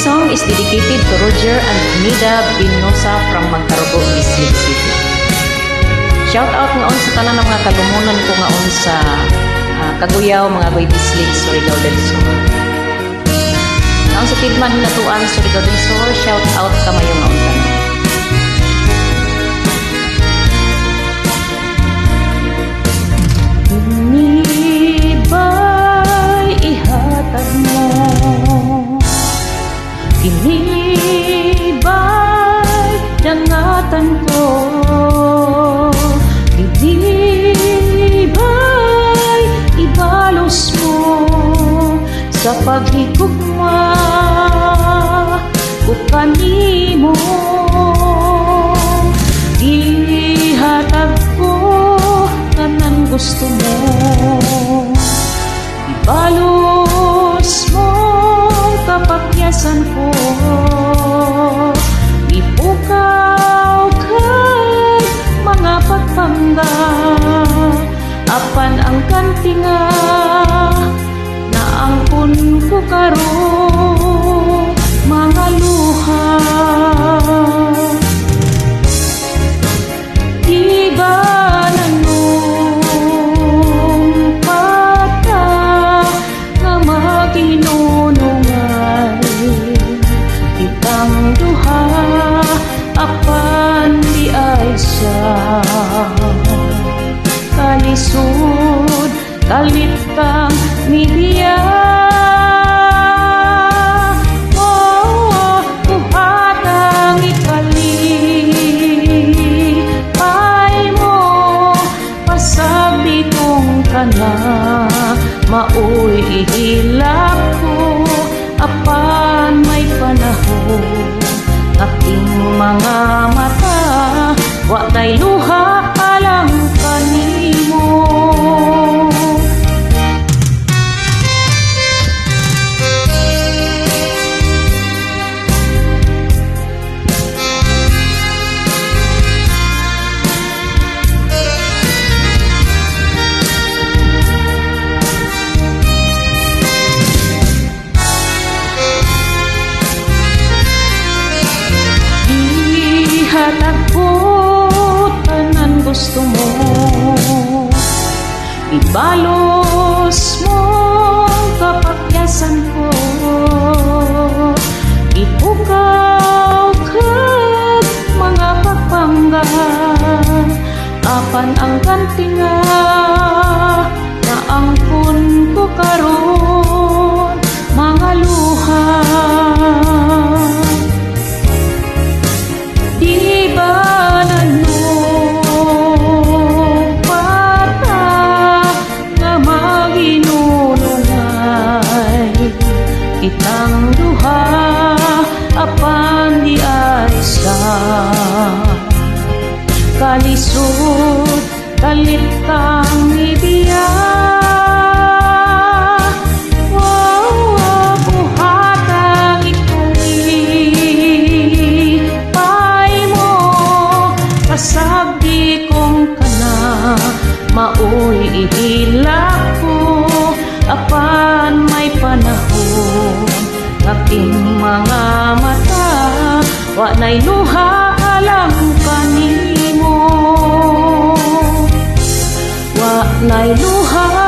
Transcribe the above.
song is dedicated to Roger and Nida Binosa from Magkarugo, Bislig City. Shout out ngaon sa tanan ng mga kalumunan ko ngaon sa uh, Kaguyaw, mga Goy Bislig, Surigao del Sur. Ngaon sa Tidman Hinatuan, Surigao del Sur, shout out kamayo dangatan ko Inibay ibalos mo Sa paghigugma? Ko kanimo Ihatag ko kanan gusto mo kana Maoy ihilak ko Apan may panahon. Aking mga mata Wa tay luha alang gusto mo. Ibalos mo kapakyasan ko. Ipukaw kag mga pagpangga Apan ang kantinga Pasabi kong kana Maoy ihilak ko Apan may panahon Aking mga mata Wa na'y luha 路好。